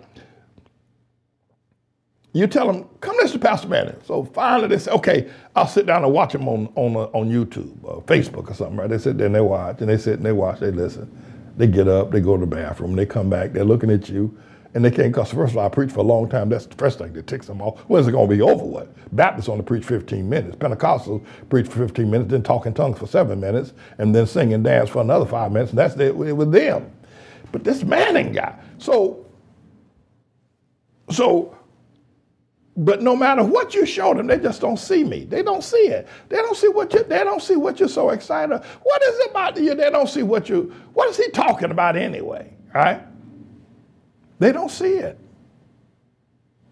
You tell them, come listen to Pastor Manning. So finally they say, okay, I'll sit down and watch them on, on, uh, on YouTube or Facebook or something, right? They sit there and they watch, and they sit and they watch, they listen. They get up, they go to the bathroom, they come back, they're looking at you, and they can't, because first of all, I preach for a long time. That's the first thing that ticks them off. When's it going to be over with? Baptists only preach 15 minutes. Pentecostals preach for 15 minutes, then talk in tongues for seven minutes, and then sing and dance for another five minutes, and that's it with them. But this Manning guy, so, so but no matter what you show them, they just don't see me. They don't see it. They don't see what you. They don't see what you're so excited. What is it about you? They don't see what you. What is he talking about anyway? Right? They don't see it,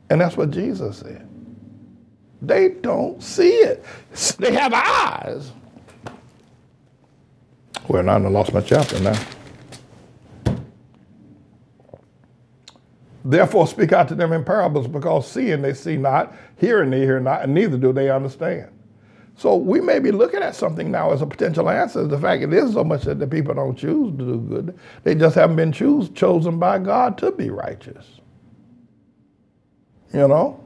and that's what Jesus said. They don't see it. They have eyes. Well, now I lost my chapter now. Therefore, speak out to them in parables, because seeing they see not, hearing they hear not, and neither do they understand. So we may be looking at something now as a potential answer. The fact it is so much that the people don't choose to do good. They just haven't been choose, chosen by God to be righteous. You know?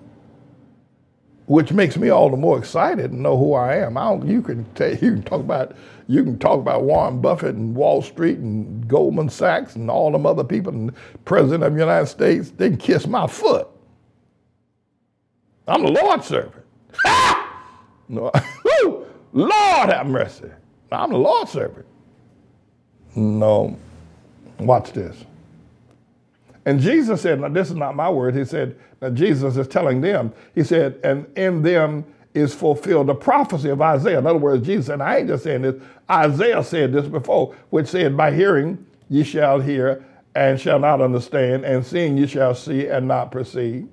Which makes me all the more excited to know who I am. I you can you can talk about you can talk about Warren Buffett and Wall Street and Goldman Sachs and all them other people and President of the United States. They can kiss my foot. I'm the Lord's servant. [laughs] no, [laughs] Lord have mercy. I'm the Lord's servant. No, watch this. And Jesus said, now this is not my word. He said, now Jesus is telling them, he said, and in them is fulfilled the prophecy of Isaiah. In other words, Jesus said, I ain't just saying this, Isaiah said this before, which said, by hearing ye shall hear and shall not understand, and seeing ye shall see and not perceive.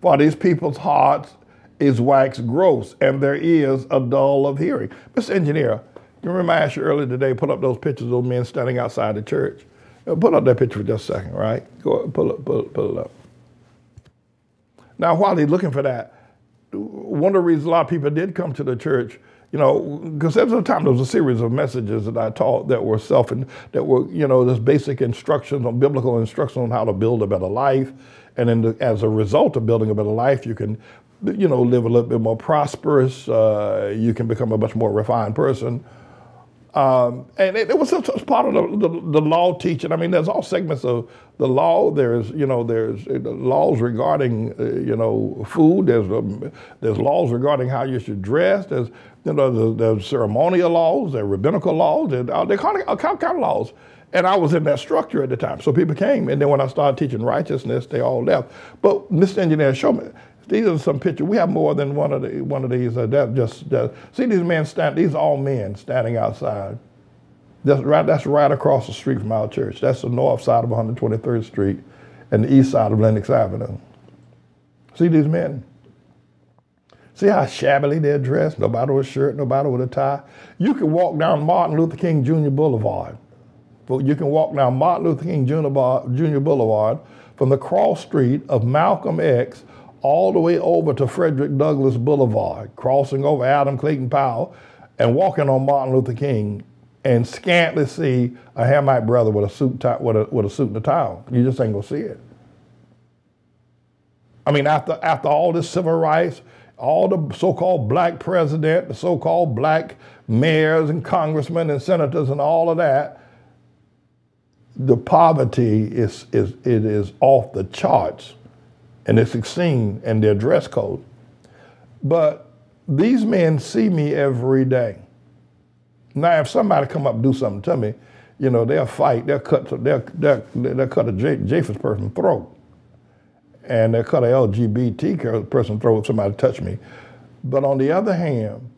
For these people's hearts is wax gross, and their ears are dull of hearing. Mr. Engineer, you remember I asked you earlier today, put up those pictures of those men standing outside the church. Uh, pull up that picture for just a second, right? Go pull it, pull, pull it up. Now, while he's looking for that, one of the reasons a lot of people did come to the church, you know, because there was a time there was a series of messages that I taught that were self and that were, you know, just basic instructions on biblical instructions on how to build a better life, and then the, as a result of building a better life, you can, you know, live a little bit more prosperous. Uh, you can become a much more refined person. Um, and it, it was just part of the, the, the, law teaching. I mean, there's all segments of the law. There's, you know, there's uh, laws regarding, uh, you know, food. There's um, there's laws regarding how you should dress. There's, you know, there's, there's ceremonial laws. There's rabbinical laws. There's, uh, they kind of kind, kind of laws. And I was in that structure at the time. So people came, and then when I started teaching righteousness, they all left. But Mr. Engineer showed me these are some pictures. We have more than one of the, one of these. Uh, that just uh, see these men stand. These are all men standing outside. That's right. That's right across the street from our church. That's the north side of 123rd Street, and the east side of Lenox Avenue. See these men. See how shabbily they're dressed. Nobody with a shirt. Nobody with a tie. You can walk down Martin Luther King Jr. Boulevard. You can walk down Martin Luther King Jr. Boulevard from the cross street of Malcolm X all the way over to Frederick Douglass Boulevard, crossing over Adam Clayton Powell, and walking on Martin Luther King, and scantly see a Hamite brother with a suit tie, with a with a suit and a tie. You just ain't gonna see it. I mean, after after all this civil rights, all the so-called black president, the so-called black mayors and congressmen and senators and all of that, the poverty is, is, it is off the charts and it's seen and their dress code. But these men see me every day. Now, if somebody come up and do something to me, you know, they'll fight, they'll cut, they'll, they'll, they'll cut a Japheth person's throat. And they'll cut a LGBT person's throat if somebody touch me. But on the other hand,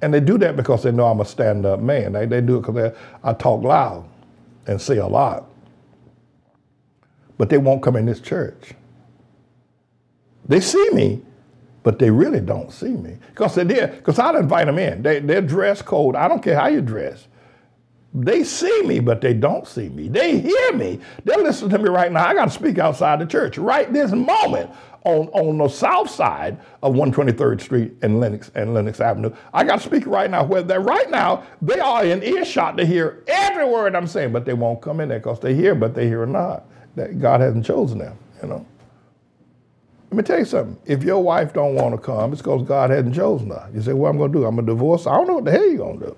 and they do that because they know I'm a stand-up man. They, they do it because I talk loud and say a lot. But they won't come in this church. They see me, but they really don't see me. Because they did, because I'd invite them in. They, they're dress code. I don't care how you dress. They see me, but they don't see me. They hear me. They're listening to me right now. I got to speak outside the church right this moment on, on the south side of 123rd Street and Lenox and Lenox Avenue. I got to speak right now where they're right now, they are in earshot to hear every word I'm saying, but they won't come in there because they hear, but they hear not. That God hasn't chosen them, you know. Let me tell you something. If your wife don't want to come, it's because God hasn't chosen her. You say, what I'm going to do? I'm going to divorce I don't know what the hell you're going to do.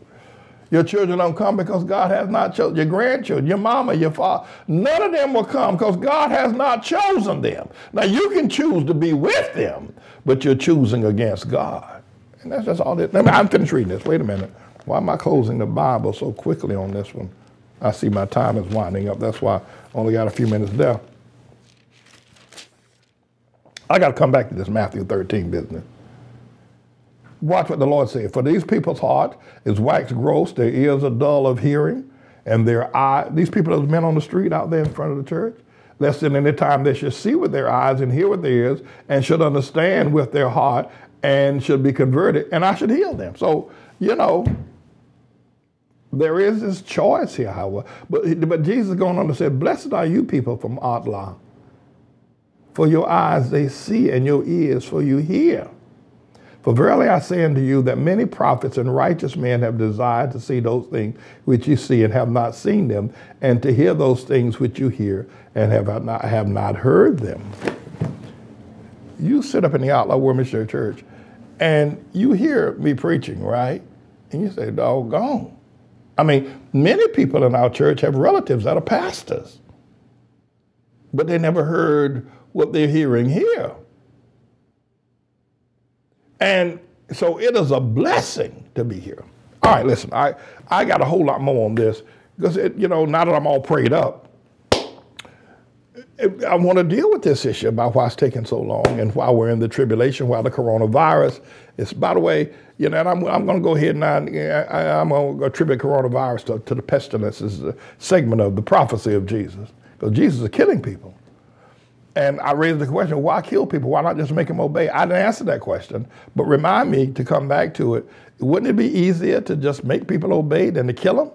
Your children don't come because God has not chosen. Your grandchildren, your mama, your father, none of them will come because God has not chosen them. Now you can choose to be with them, but you're choosing against God. And that's just all it. Let me, I'm finished reading this. Wait a minute. Why am I closing the Bible so quickly on this one? I see my time is winding up. That's why I only got a few minutes left. I got to come back to this Matthew 13 business. Watch what the Lord said. For these people's heart is waxed gross, their ears are dull of hearing, and their eye, these people that men on the street out there in front of the church, lest in any time they should see with their eyes and hear with their ears, and should understand with their heart, and should be converted, and I should heal them. So, you know, there is this choice here, however. But, but Jesus is going on to say, Blessed are you people from ATLAH. For your eyes they see, and your ears for you hear. For verily I say unto you that many prophets and righteous men have desired to see those things which you see and have not seen them, and to hear those things which you hear and have not, have not heard them. You sit up in the ATLAH Warminster Church and you hear me preaching, right? And you say, doggone. I mean, many people in our church have relatives that are pastors, but they never heard what they're hearing here. And so it is a blessing to be here. All right, listen, I, I got a whole lot more on this because, you know, now that I'm all prayed up, I want to deal with this issue about why it's taking so long and why we're in the tribulation, why the coronavirus. It's, by the way, you know, and I'm, I'm going to go ahead and I, am going to attribute coronavirus to, to the pestilence as a segment of the prophecy of Jesus because Jesus is killing people. And I raised the question, why kill people? Why not just make them obey? I didn't answer that question, but remind me to come back to it. Wouldn't it be easier to just make people obey than to kill them?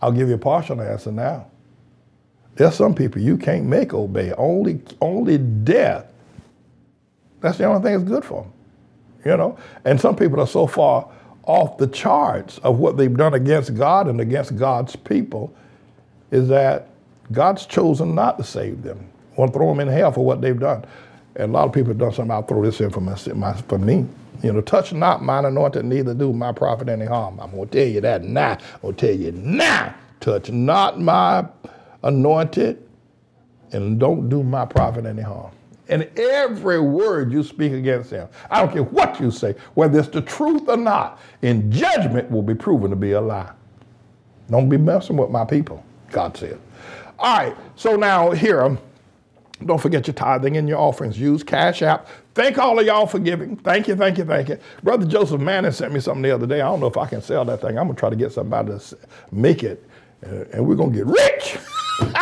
I'll give you a partial answer now. There's some people you can't make obey. Only, only death. That's the only thing that's good for them. You know? And some people are so far off the charts of what they've done against God and against God's people is that God's chosen not to save them. Want to throw them in hell for what they've done. And a lot of people have done something. I'll throw this in for, my, for me. You know, touch not mine anointed, neither do my prophet any harm. I'm going to tell you that now. I'm going to tell you now. Touch not my anointed, and don't do my prophet any harm. And every word you speak against him, I don't care what you say, whether it's the truth or not, in judgment will be proven to be a lie. Don't be messing with my people, God said. All right, so now here, um, don't forget your tithing and your offerings. Use Cash App. Thank all of y'all for giving. Thank you, thank you, thank you. Brother Joseph Manning sent me something the other day. I don't know if I can sell that thing. I'm going to try to get somebody to make it, uh, and we're going to get rich. [laughs]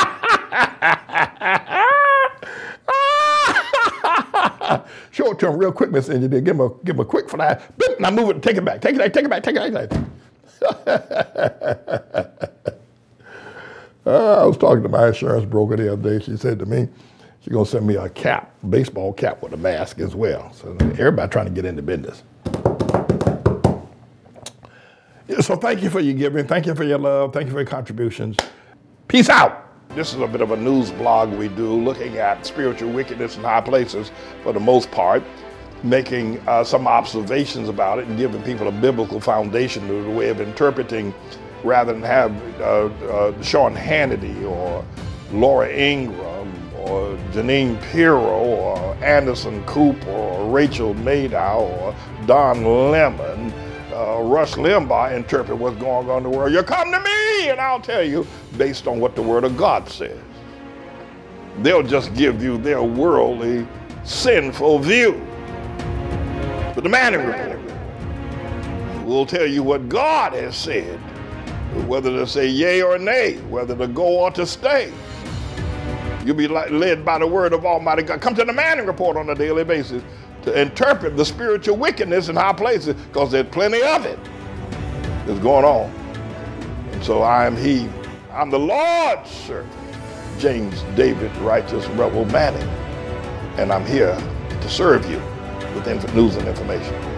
To him real quick, Mr. Engineer. Give him a, give him a quick fly. Now move it, take it back. Take it back, take it back, take it back. Take it back. [laughs] Uh, I was talking to my insurance broker the other day. She said to me, she's going to send me a cap, baseball cap with a mask as well. So everybody trying to get into business. So thank you for your giving. Thank you for your love. Thank you for your contributions. Peace out. This is a bit of a news blog we do looking at spiritual wickedness in high places for the most part, making uh, some observations about it and giving people a biblical foundation to the way of interpreting rather than have uh, uh, Sean Hannity or Laura Ingraham or Jeanine Pirro or Anderson Cooper or Rachel Maddow or Don Lemon, uh, Rush Limbaugh interpret what's going on in the world. You come to me and I'll tell you based on what the Word of God says. They'll just give you their worldly, sinful view. But the Manning Report will tell you what God has said, whether to say yea or nay, whether to go or to stay. You'll be led by the word of Almighty God. Come to the Manning Report on a daily basis to interpret the spiritual wickedness in high places because there's plenty of it that's going on. And so I am he, I'm the Lord's servant, James David Righteous Rebel Manning, and I'm here to serve you with news and information.